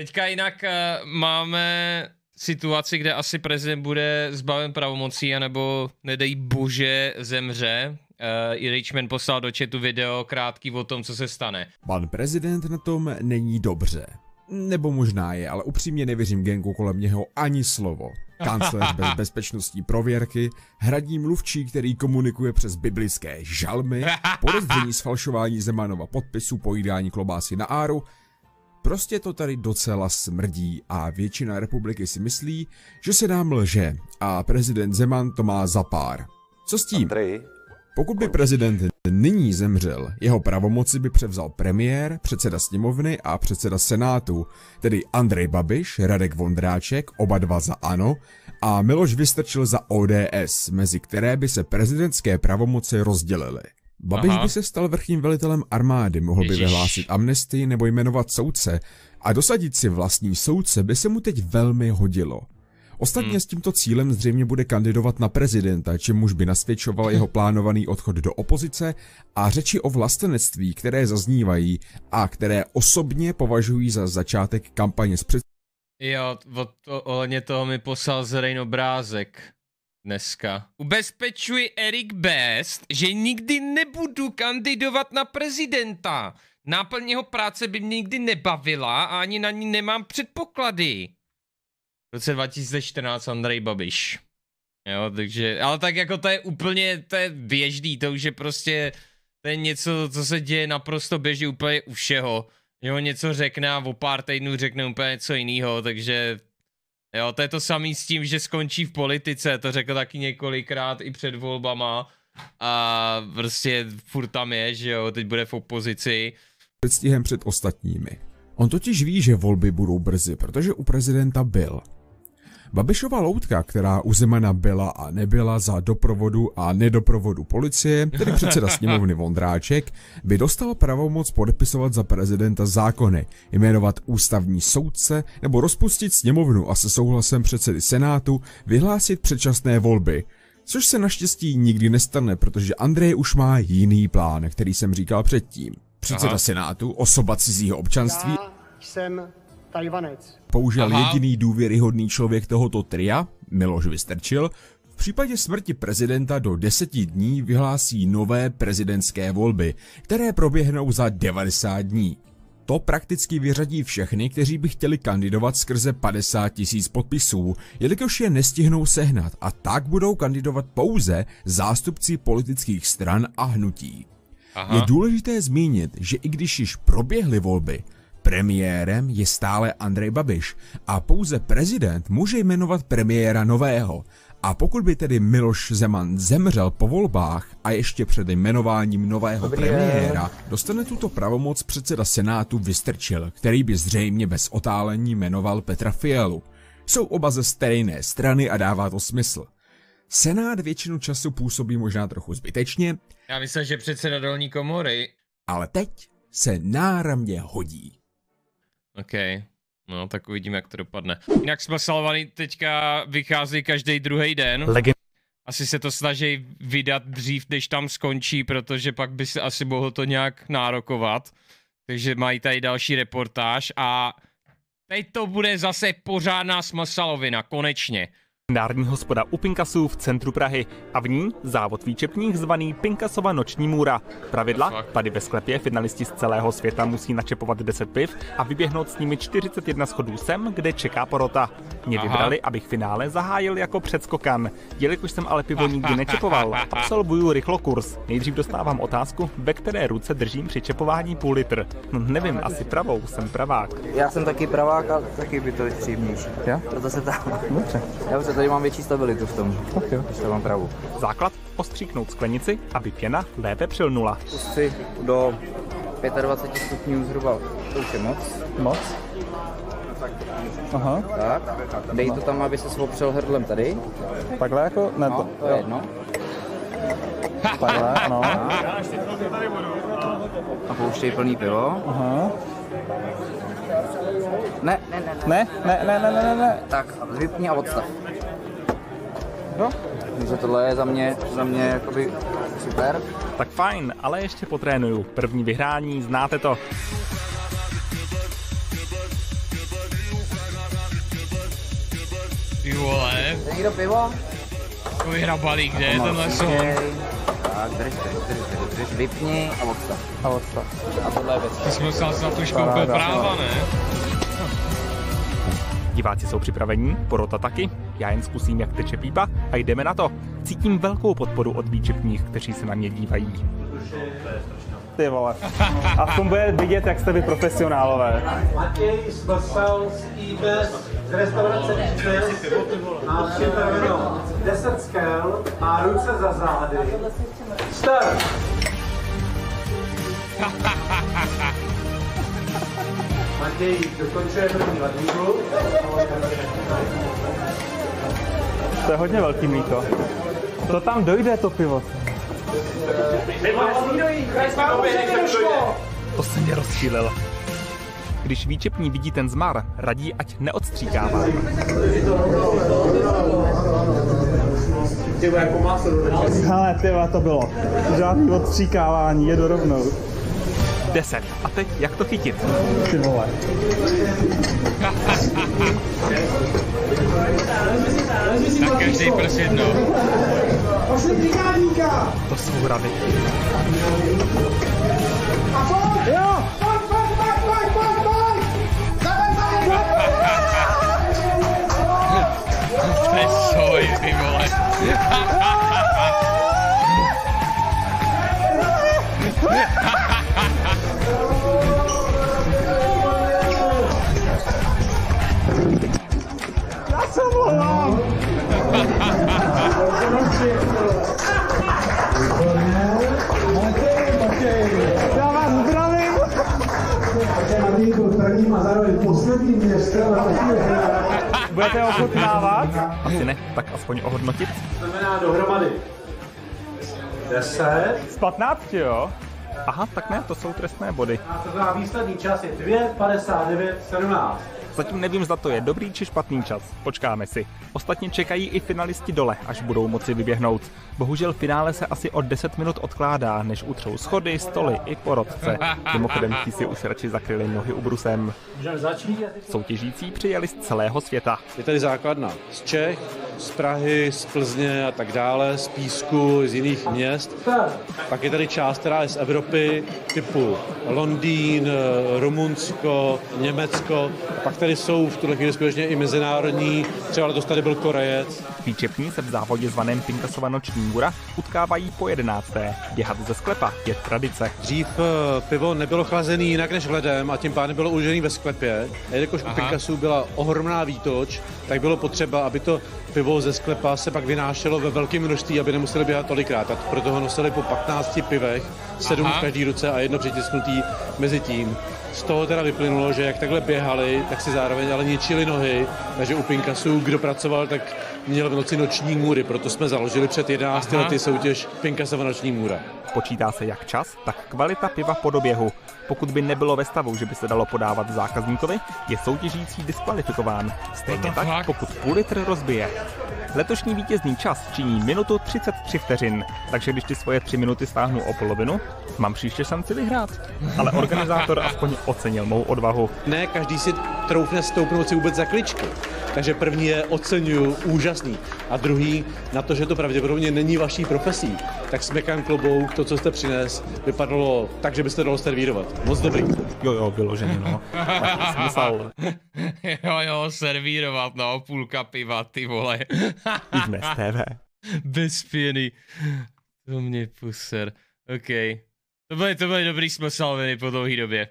Teďka jinak uh, máme situaci, kde asi prezident bude zbaven pravomocí, anebo nedej bože zemře. Uh, I Richmond poslal do chatu video krátký o tom, co se stane. Pan prezident na tom není dobře. Nebo možná je, ale upřímně nevěřím genku kolem něho ani slovo. Kancléř bez bezpečnostní prověrky, hradní mluvčí, který komunikuje přes biblické žalmy, podezření sfalšování Zemanova podpisu, pojídání klobásy na áru, Prostě to tady docela smrdí a většina republiky si myslí, že se nám lže a prezident Zeman to má za pár. Co s tím? Andrej, Pokud by prezident nyní zemřel, jeho pravomoci by převzal premiér, předseda sněmovny a předseda senátu, tedy Andrej Babiš, Radek Vondráček, oba dva za ANO, a Miloš Vystrčil za ODS, mezi které by se prezidentské pravomoci rozdělily. Babiš Aha. by se stal vrchním velitelem armády, mohl by Ježiš. vyhlásit amnestii nebo jmenovat soudce a dosadit si vlastní soudce by se mu teď velmi hodilo. Ostatně Hmm. s tímto cílem zřejmě bude kandidovat na prezidenta, čemuž by nasvědčoval jeho plánovaný odchod do opozice a řeči o vlastenectví, které zaznívají a které osobně považují za začátek kampaně s před... Jo, od to, ohledně toho mi poslal Zrain obrázek dneska. Ubezpečuji Erik Best, že nikdy nebudu kandidovat na prezidenta. Náplň jeho práce by mě nikdy nebavila a ani na ní nemám předpoklady. V roce 2014 Andrej Babiš. Jo, takže, ale tak jako to je úplně, to je běžný, to už je prostě, to je něco, co se děje naprosto běžně úplně u všeho. Jo, něco řekne a o pár týdnů řekne úplně něco jiného, takže jo, to je to samý s tím, že skončí v politice, to řekl taky několikrát i před volbama a prostě furt tam je, že jo, teď bude v opozici. předstihem před ostatními. On totiž ví, že volby budou brzy, protože u prezidenta byl. Babišova loutka, která u Zemana byla a nebyla za doprovodu a nedoprovodu policie, tedy předseda sněmovny Vondráček, by dostal pravomoc podepisovat za prezidenta zákony, jmenovat ústavní soudce nebo rozpustit sněmovnu a se souhlasem předsedy senátu vyhlásit předčasné volby. Což se naštěstí nikdy nestane, protože Andrej už má jiný plán, který jsem říkal předtím. Předseda Aha. senátu, osoba cizího občanství, Já jsem Tajvanec. použil Aha. jediný důvěryhodný člověk tohoto tria, Miloš Vystrčil, v případě smrti prezidenta do deseti dní vyhlásí nové prezidentské volby, které proběhnou za 90 dní. To prakticky vyřadí všechny, kteří by chtěli kandidovat skrze 50 tisíc podpisů, jelikož je nestihnou sehnat a tak budou kandidovat pouze zástupci politických stran a hnutí. Aha. Je důležité zmínit, že i když již proběhly volby, premiérem je stále Andrej Babiš a pouze prezident může jmenovat premiéra nového. A pokud by tedy Miloš Zeman zemřel po volbách a ještě před jmenováním nového Dobrý premiéra, dostane tuto pravomoc předseda Senátu Vystrčil, který by zřejmě bez otálení jmenoval Petra Fialu. Jsou oba ze stejné strany a dává to smysl. Senát většinu času působí možná trochu zbytečně, Já myslím, že předseda dolní komory. ale teď se náramně hodí. OK. No, tak uvidíme, jak to dopadne. Jinak jsme salovaný teďka vychází každý druhý den. legend Asi se to snaží vydat dřív, než tam skončí, protože pak by se asi mohl to nějak nárokovat. Takže mají tady další reportáž a teď to bude zase pořádná smrsalovina, konečně. Legendární hospoda u Pinkasů v centru Prahy a v ní závod výčepních zvaný Pinkasova noční můra. Pravidla? Tady ve sklepě finalisti z celého světa musí načepovat 10 piv a vyběhnout s nimi 41 schodů sem, kde čeká porota. Mě Aha. vybrali, abych finále zahájil jako předskokan. Jelikož jsem ale pivo nikdy nečepoval, absolvuju rychlokurs. Nejdřív dostávám otázku, ve které ruce držím při čepování půl litr. No, nevím, asi pravou, jsem pravák. Já jsem taky pravák a taky by to je příjemnější. Jo? Proto se tam... Dobře. Dobře, tady mám větší stabilitu v tom, Tak jo. když to mám pravou. Základ? Ostříknout sklenici, aby pěna lépe přilnula. Pusty do 25 stupňů zhruba, to už je moc. Moc? Aha, Tak, dej to tam, aby se opřel hrdlem tady. takhle jako, ne No, to je jedno. takhle, no. A pouštěj plný pivo. Aha. Ne, ne, ne, ne, ne, ne, ne, ne. Tak, vypni a odstav. No, takže tohle je za mě, za mě jakoby super. Tak fajn, ale ještě potrénuju. První vyhrání, znáte to. Ty vole. Je někdo pivo? Vyhrá balík, kde je tenhle sol? Tak, drž, drž, drž, drž, drž, vypni a odstav. A odstav. A tohle je věc. Ty jsme se na to už koupil Paráda. práva, ne? Diváci jsou připravení, porota taky, já jen zkusím, jak teče pípa a jdeme na to. Cítím velkou podporu od výčepních, kteří se na mě dívají. Ty vole. A v tom bude vidět, jak jste vy profesionálové. Matěj Smrsel z IBES z restaurace IBES má připraveno 10 skel, má ruce za zády. Start! Matěj dokončuje první ledníku. To je hodně velký mýto. To tam dojde, to pivo. To se mě rozčílil. Když výčepní vidí ten zmar, radí, ať neodstříkává. Ale tyva, to bylo. Žádný odstříkávání, jedu rovnou. 10. A teď jak to chytit? Ty vole. Tak každý prs jedno. To jsou Budete ochutnávat? Asi ne, tak aspoň ohodnotit. znamená dohromady 10. Z 15, jo? Aha, tak ne, to jsou trestné body. A to znamená výsledný čas je 2,59, 17. Zatím nevím, zda to je dobrý či špatný čas. Počkáme si. Ostatně čekají i finalisti dole, až budou moci vyběhnout. Bohužel finále se asi o 10 minut odkládá, než utřou schody, stoly i porodce. Mimochodem, ti si už radši zakryli nohy ubrusem. Soutěžící přijeli z celého světa. Je tady základna z Čech, z Prahy, z Plzně a tak dále, z Písku, z jiných měst. Pak je tady část, která je z Evropy, typu Londýn, Rumunsko, Německo. Pak tady jsou v tuhle chvíli skutečně i mezinárodní, třeba letos tady byl Korejec. Výčepní se v závodě zvaném Pinkasova noční můra utkávají po jedenácté. Běhat ze sklepa je tradice. Dřív eh, pivo nebylo chlazený jinak než ledem a tím pádem bylo uložený ve sklepě. A jelikož u Aha. Pinkasů byla ohromná výtoč, tak bylo potřeba, aby to pivo ze sklepa se pak vynášelo ve velkém množství, aby nemuseli běhat tolikrát. A proto ho nosili po 15 pivech, 7 Aha. v každý ruce a jedno přitisknutý mezi tím. Z toho teda vyplynulo, že jak takhle běhali, tak si zároveň ale ničili nohy, takže u Pinkasů, kdo pracoval, tak měl v noci noční můry, proto jsme založili před 11 Aha. lety soutěž Pinkasova noční můra. Počítá se jak čas, tak kvalita piva po doběhu. Pokud by nebylo ve stavu, že by se dalo podávat zákazníkovi, je soutěžící diskvalifikován. Stejně tak, fuck? pokud půl litr rozbije. Letošní vítězný čas činí minutu 33 vteřin, takže když ty svoje 3 minuty stáhnu o polovinu, mám příště šanci vyhrát. Ale organizátor aspoň ocenil mou odvahu. ne každý si troufne stoupnout si vůbec za kličku. Takže první je oceňuju, úžasný. A druhý, na to, že to pravděpodobně není vaší profesí, tak smekám klobouk, to, co jste přines, vypadalo tak, že byste dalo servírovat. Moc dobrý. Jo, jo, vyloženě, no. Smysl. jo, jo, servírovat, no, půlka piva, ty vole. Jdeme z TV. Bez pěny. To mě puser. OK. To byly, to byly dobrý smyslviny po dlouhé době.